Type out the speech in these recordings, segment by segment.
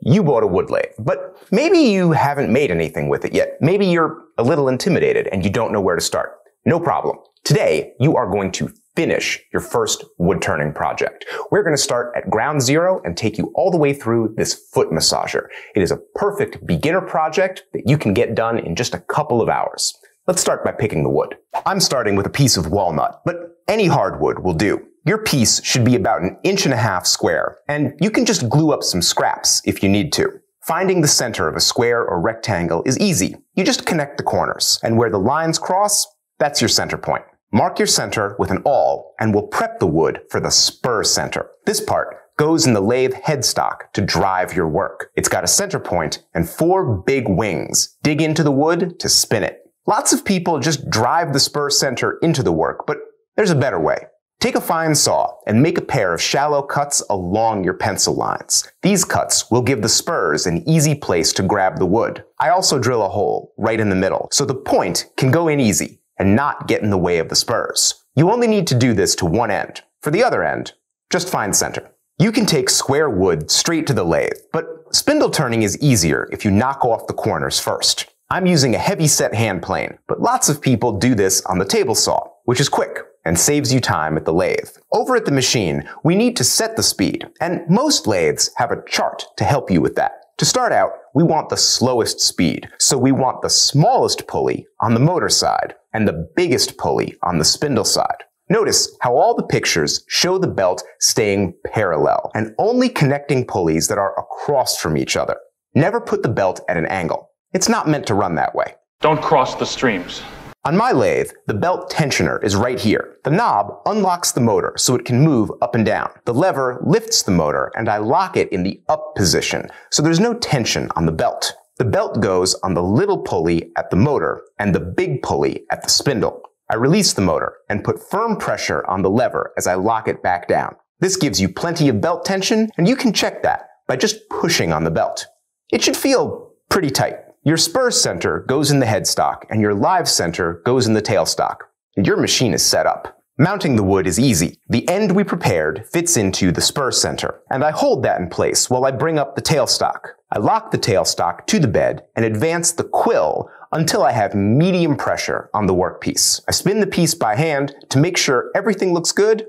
You bought a wood lathe, but maybe you haven't made anything with it yet. Maybe you're a little intimidated and you don't know where to start. No problem. Today, you are going to finish your first wood turning project. We're going to start at ground zero and take you all the way through this foot massager. It is a perfect beginner project that you can get done in just a couple of hours. Let's start by picking the wood. I'm starting with a piece of walnut, but any hardwood will do. Your piece should be about an inch and a half square, and you can just glue up some scraps if you need to. Finding the center of a square or rectangle is easy. You just connect the corners, and where the lines cross, that's your center point. Mark your center with an awl, and we'll prep the wood for the spur center. This part goes in the lathe headstock to drive your work. It's got a center point and four big wings. Dig into the wood to spin it. Lots of people just drive the spur center into the work, but there's a better way. Take a fine saw and make a pair of shallow cuts along your pencil lines. These cuts will give the spurs an easy place to grab the wood. I also drill a hole right in the middle, so the point can go in easy and not get in the way of the spurs. You only need to do this to one end. For the other end, just find center. You can take square wood straight to the lathe, but spindle turning is easier if you knock off the corners first. I'm using a heavy set hand plane, but lots of people do this on the table saw, which is quick and saves you time at the lathe. Over at the machine, we need to set the speed, and most lathes have a chart to help you with that. To start out, we want the slowest speed, so we want the smallest pulley on the motor side and the biggest pulley on the spindle side. Notice how all the pictures show the belt staying parallel and only connecting pulleys that are across from each other. Never put the belt at an angle. It's not meant to run that way. Don't cross the streams. On my lathe, the belt tensioner is right here. The knob unlocks the motor so it can move up and down. The lever lifts the motor and I lock it in the up position so there's no tension on the belt. The belt goes on the little pulley at the motor and the big pulley at the spindle. I release the motor and put firm pressure on the lever as I lock it back down. This gives you plenty of belt tension and you can check that by just pushing on the belt. It should feel pretty tight. Your spur center goes in the headstock and your live center goes in the tailstock. And your machine is set up. Mounting the wood is easy. The end we prepared fits into the spur center, and I hold that in place while I bring up the tailstock. I lock the tailstock to the bed and advance the quill until I have medium pressure on the workpiece. I spin the piece by hand to make sure everything looks good,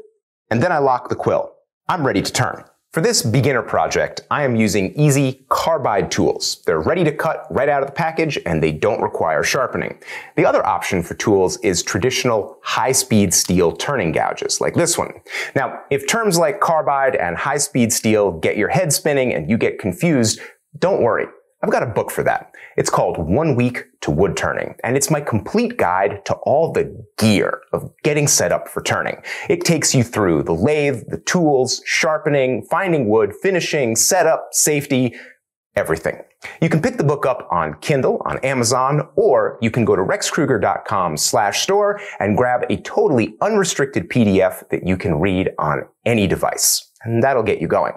and then I lock the quill. I'm ready to turn. For this beginner project, I am using easy carbide tools. They're ready to cut right out of the package and they don't require sharpening. The other option for tools is traditional high-speed steel turning gouges, like this one. Now, if terms like carbide and high-speed steel get your head spinning and you get confused, don't worry. I've got a book for that. It's called One Week to Wood Turning, and it's my complete guide to all the gear of getting set up for turning. It takes you through the lathe, the tools, sharpening, finding wood, finishing, setup, safety, everything. You can pick the book up on Kindle, on Amazon, or you can go to rexkrueger.com slash store and grab a totally unrestricted PDF that you can read on any device and that'll get you going.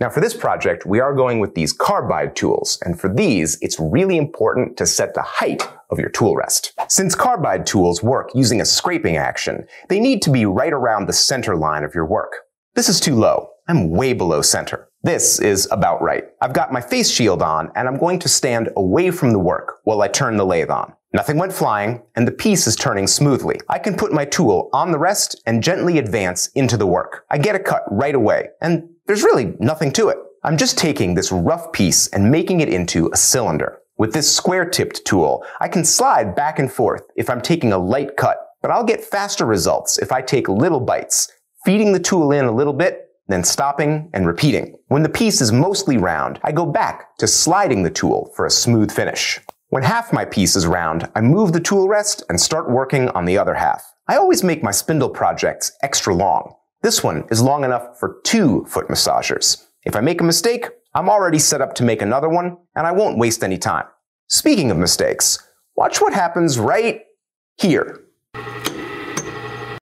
Now for this project, we are going with these carbide tools, and for these, it's really important to set the height of your tool rest. Since carbide tools work using a scraping action, they need to be right around the center line of your work. This is too low. I'm way below center. This is about right. I've got my face shield on, and I'm going to stand away from the work while I turn the lathe on. Nothing went flying, and the piece is turning smoothly. I can put my tool on the rest and gently advance into the work. I get a cut right away, and there's really nothing to it. I'm just taking this rough piece and making it into a cylinder. With this square-tipped tool, I can slide back and forth if I'm taking a light cut, but I'll get faster results if I take little bites, feeding the tool in a little bit, then stopping and repeating. When the piece is mostly round, I go back to sliding the tool for a smooth finish. When half my piece is round, I move the tool rest and start working on the other half. I always make my spindle projects extra long. This one is long enough for two foot massagers. If I make a mistake, I'm already set up to make another one, and I won't waste any time. Speaking of mistakes, watch what happens right here.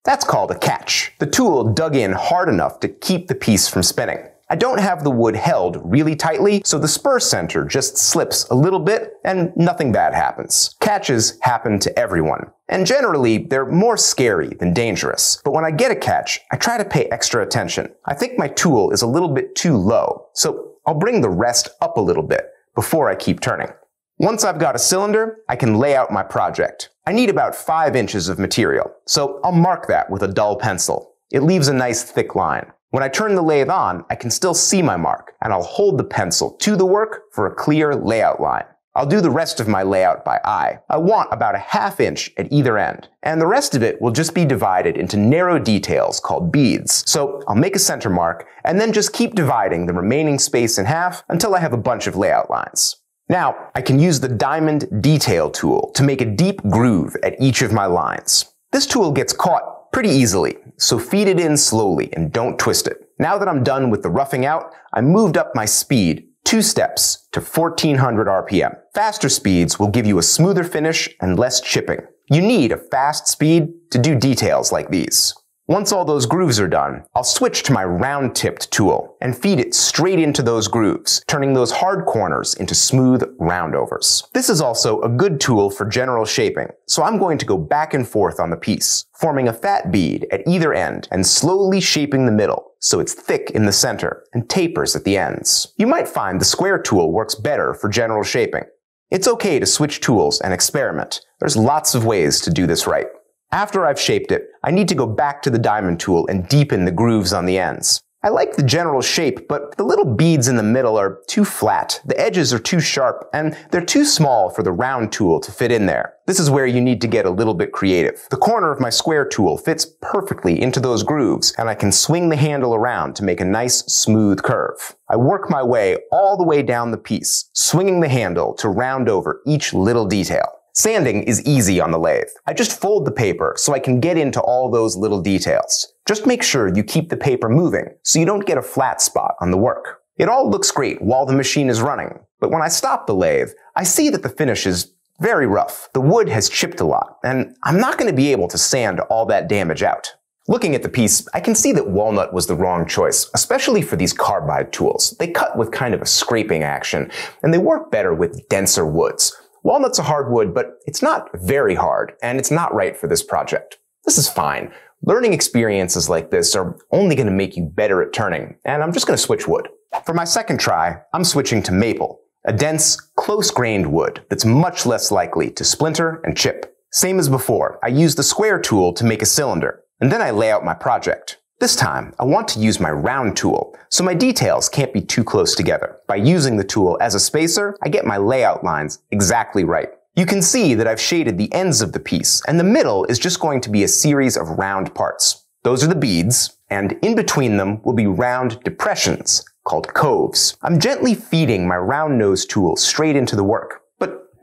That's called a catch. The tool dug in hard enough to keep the piece from spinning. I don't have the wood held really tightly, so the spur center just slips a little bit and nothing bad happens. Catches happen to everyone. And generally, they're more scary than dangerous. But when I get a catch, I try to pay extra attention. I think my tool is a little bit too low, so I'll bring the rest up a little bit before I keep turning. Once I've got a cylinder, I can lay out my project. I need about 5 inches of material, so I'll mark that with a dull pencil. It leaves a nice thick line. When I turn the lathe on, I can still see my mark, and I'll hold the pencil to the work for a clear layout line. I'll do the rest of my layout by eye. I want about a half inch at either end, and the rest of it will just be divided into narrow details called beads. So I'll make a center mark, and then just keep dividing the remaining space in half until I have a bunch of layout lines. Now, I can use the diamond detail tool to make a deep groove at each of my lines. This tool gets caught pretty easily, so feed it in slowly and don't twist it. Now that I'm done with the roughing out, I moved up my speed two steps to 1400 RPM. Faster speeds will give you a smoother finish and less chipping. You need a fast speed to do details like these. Once all those grooves are done, I'll switch to my round-tipped tool and feed it straight into those grooves, turning those hard corners into smooth roundovers. This is also a good tool for general shaping, so I'm going to go back and forth on the piece, forming a fat bead at either end and slowly shaping the middle so it's thick in the center and tapers at the ends. You might find the square tool works better for general shaping. It's okay to switch tools and experiment. There's lots of ways to do this right. After I've shaped it, I need to go back to the diamond tool and deepen the grooves on the ends. I like the general shape, but the little beads in the middle are too flat, the edges are too sharp, and they're too small for the round tool to fit in there. This is where you need to get a little bit creative. The corner of my square tool fits perfectly into those grooves, and I can swing the handle around to make a nice, smooth curve. I work my way all the way down the piece, swinging the handle to round over each little detail. Sanding is easy on the lathe. I just fold the paper so I can get into all those little details. Just make sure you keep the paper moving so you don't get a flat spot on the work. It all looks great while the machine is running, but when I stop the lathe, I see that the finish is very rough. The wood has chipped a lot, and I'm not going to be able to sand all that damage out. Looking at the piece, I can see that walnut was the wrong choice, especially for these carbide tools. They cut with kind of a scraping action, and they work better with denser woods. Walnut's a hard wood, but it's not very hard, and it's not right for this project. This is fine. Learning experiences like this are only going to make you better at turning, and I'm just going to switch wood. For my second try, I'm switching to maple, a dense, close-grained wood that's much less likely to splinter and chip. Same as before, I use the square tool to make a cylinder, and then I lay out my project. This time, I want to use my round tool, so my details can't be too close together. By using the tool as a spacer, I get my layout lines exactly right. You can see that I've shaded the ends of the piece, and the middle is just going to be a series of round parts. Those are the beads, and in between them will be round depressions, called coves. I'm gently feeding my round nose tool straight into the work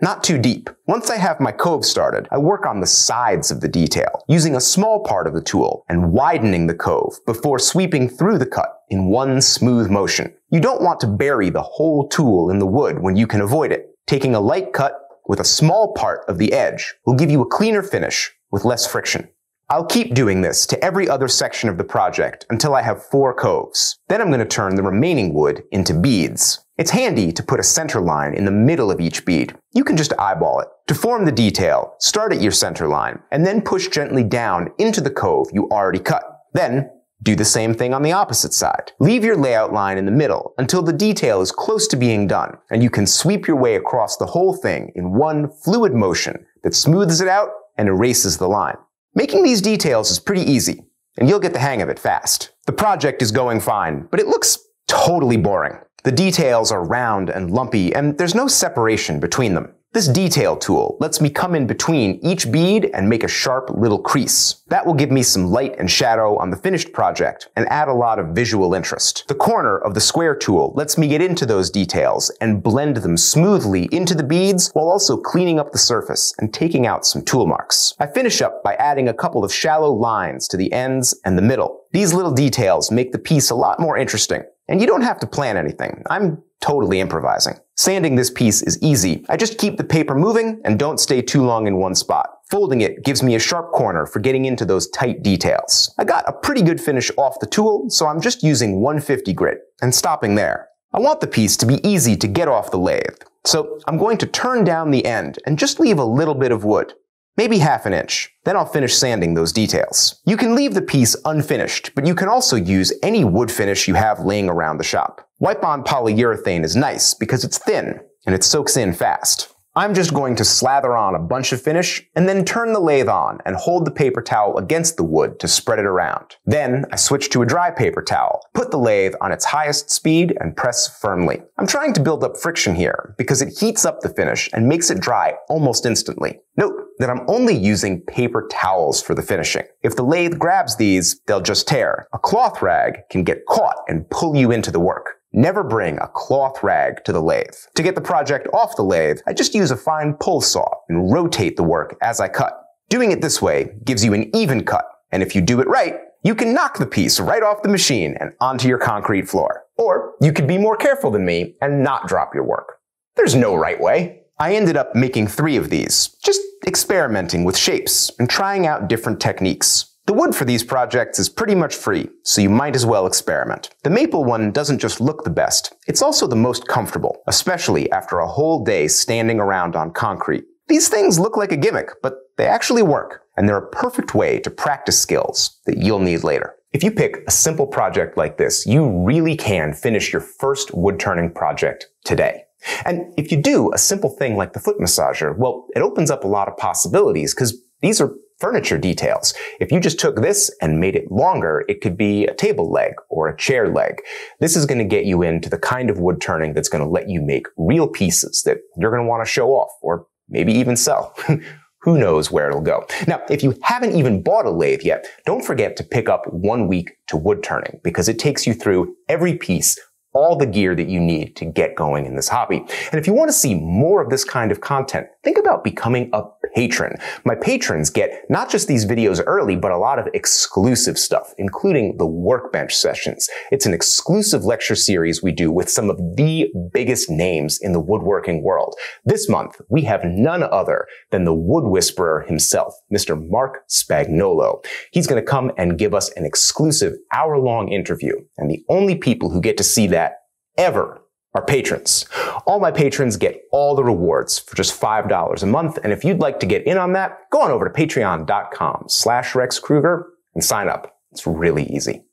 not too deep. Once I have my cove started, I work on the sides of the detail, using a small part of the tool and widening the cove before sweeping through the cut in one smooth motion. You don't want to bury the whole tool in the wood when you can avoid it. Taking a light cut with a small part of the edge will give you a cleaner finish with less friction. I'll keep doing this to every other section of the project until I have four coves. Then I'm going to turn the remaining wood into beads. It's handy to put a center line in the middle of each bead. You can just eyeball it. To form the detail, start at your center line, and then push gently down into the cove you already cut. Then, do the same thing on the opposite side. Leave your layout line in the middle until the detail is close to being done, and you can sweep your way across the whole thing in one fluid motion that smooths it out and erases the line. Making these details is pretty easy, and you'll get the hang of it fast. The project is going fine, but it looks totally boring. The details are round and lumpy, and there's no separation between them. This detail tool lets me come in between each bead and make a sharp little crease. That will give me some light and shadow on the finished project and add a lot of visual interest. The corner of the square tool lets me get into those details and blend them smoothly into the beads while also cleaning up the surface and taking out some tool marks. I finish up by adding a couple of shallow lines to the ends and the middle. These little details make the piece a lot more interesting and you don't have to plan anything. I'm totally improvising. Sanding this piece is easy. I just keep the paper moving and don't stay too long in one spot. Folding it gives me a sharp corner for getting into those tight details. I got a pretty good finish off the tool, so I'm just using 150 grit and stopping there. I want the piece to be easy to get off the lathe, so I'm going to turn down the end and just leave a little bit of wood. maybe half an inch. Then I'll finish sanding those details. You can leave the piece unfinished, but you can also use any wood finish you have laying around the shop. Wipe-on polyurethane is nice because it's thin and it soaks in fast. I'm just going to slather on a bunch of finish and then turn the lathe on and hold the paper towel against the wood to spread it around. Then I switch to a dry paper towel, put the lathe on its highest speed and press firmly. I'm trying to build up friction here because it heats up the finish and makes it dry almost instantly. Note that I'm only using paper towels for the finishing. If the lathe grabs these, they'll just tear. A cloth rag can get caught and pull you into the work. Never bring a cloth rag to the lathe. To get the project off the lathe, I just use a fine pull saw and rotate the work as I cut. Doing it this way gives you an even cut, and if you do it right, you can knock the piece right off the machine and onto your concrete floor. Or you could be more careful than me and not drop your work. There's no right way. I ended up making three of these, just experimenting with shapes and trying out different techniques. The wood for these projects is pretty much free, so you might as well experiment. The maple one doesn't just look the best, it's also the most comfortable, especially after a whole day standing around on concrete. These things look like a gimmick, but they actually work, and they're a perfect way to practice skills that you'll need later. If you pick a simple project like this, you really can finish your first wood turning project today. And if you do a simple thing like the foot massager, well, it opens up a lot of possibilities because these are furniture details. If you just took this and made it longer, it could be a table leg or a chair leg. This is going to get you into the kind of wood turning that's going to let you make real pieces that you're going to want to show off or maybe even sell. Who knows where it'll go. Now, if you haven't even bought a lathe yet, don't forget to pick up one week to wood turning because it takes you through every piece all the gear that you need to get going in this hobby. And if you want to see more of this kind of content, think about becoming a patron. My patrons get not just these videos early, but a lot of exclusive stuff, including the workbench sessions. It's an exclusive lecture series we do with some of the biggest names in the woodworking world. This month, we have none other than the wood whisperer himself, Mr. Mark Spagnuolo. He's going to come and give us an exclusive hour long interview. And the only people who get to see that ever are patrons. All my patrons get all the rewards for just $5 a month. And if you'd like to get in on that, go on over to patreon.com slash Rex Krueger and sign up. It's really easy.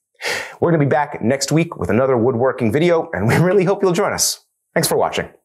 We're going to be back next week with another woodworking video, and we really hope you'll join us. Thanks for watching.